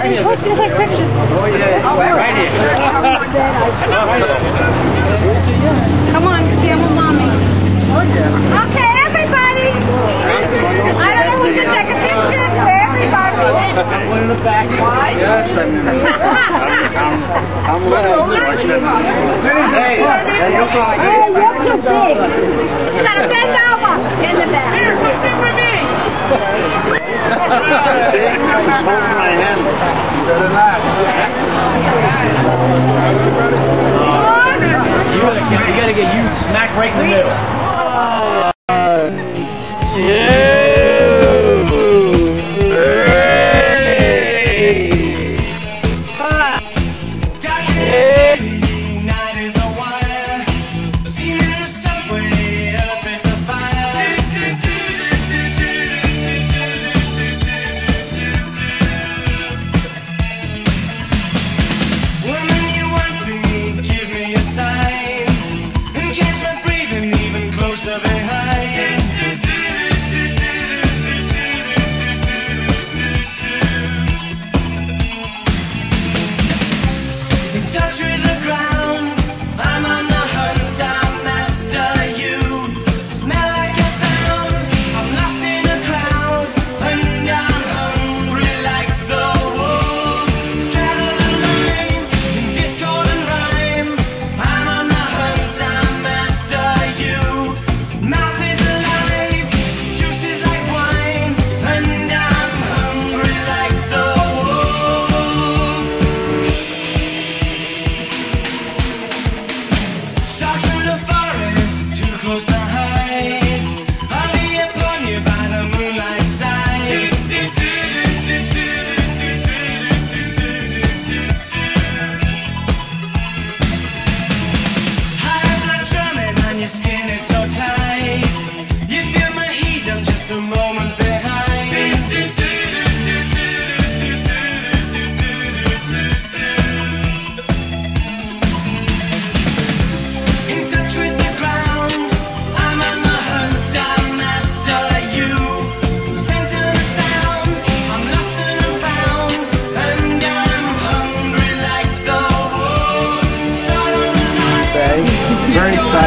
Daddy, let's get like pictures. Oh, yeah. Right here. Come on, stand mommy. Okay, everybody. I don't know who's gonna take a picture for everybody. One in the back. Yes, I'm, I'm, I'm little. Hey, hey, you're fine. Hey, you're too big. See, holding my hand. Better not. You gotta, get, you gotta get you smack right in the middle.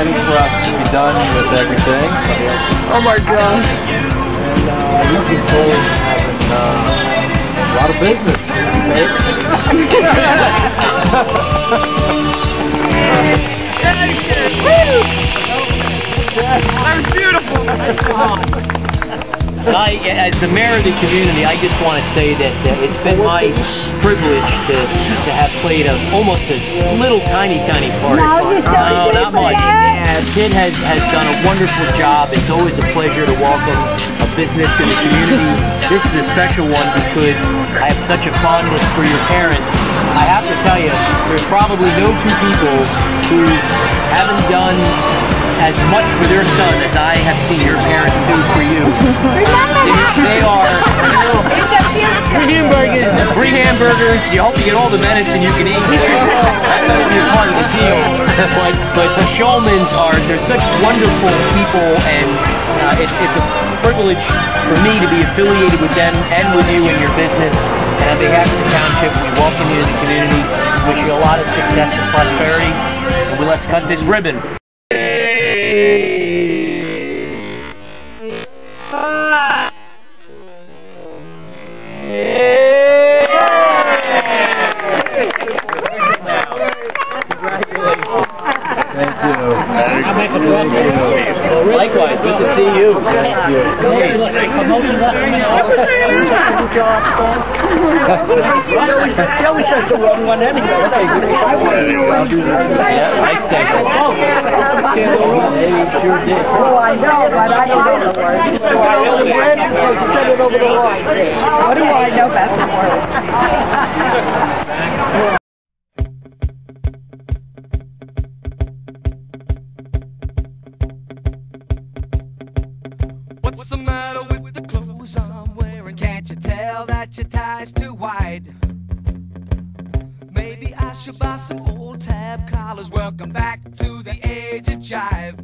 Very for us to be done with everything. Oh my god. And uh, these people having uh, a lot of business. Okay? That was beautiful. I, as the mayor of the community, I just want to say that uh, it's been my privilege to, to have played a, almost a little tiny, tiny part. No, you don't No, not much. Yeah, Sid has, has done a wonderful job. It's always a pleasure to welcome a business to the community. This is a special one because I have such a fondness for your parents. I have to tell you, there's probably no two people who haven't done as much for their son as I have seen your parents do for you. Remember They, that? they are free hamburgers. Free hamburgers. You hope you get all the medicine you can eat. That's going to be a part of the deal. But but the Shulmans are they're such wonderful people, and uh, it's it's a privilege for me to be affiliated with them and with you in your business. And on behalf of the township, we welcome you to the community. Wish you a lot of success and prosperity. And we let's cut this ribbon. Likewise, good to see you. Yeah, nice thing. They sure did. Oh, I know, but I don't know the word. So I only read it because you said it over the line. What do I know about the word? What's the matter with the clothes I'm wearing? Can't you tell that your tie's too wide? Maybe I should buy some old tab collars. Welcome back to the age of jive.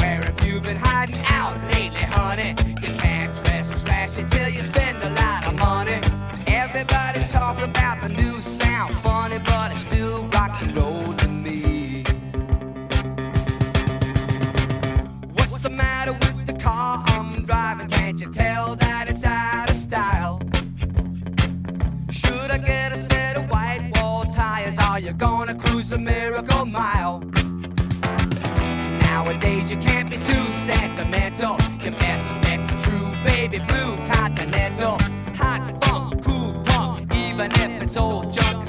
Where have you been hiding out lately, honey? You can't dress trashy till you spend a lot of money. Everybody's talking about the new sound, funny, but it's still rock and roll to me. You tell that it's out of style? Should I get a set of white wall tires? Are you gonna cruise the miracle mile? Nowadays you can't be too sentimental. Your best bet's a true baby blue continental. Hot funk, cool punk, even if it's old junk,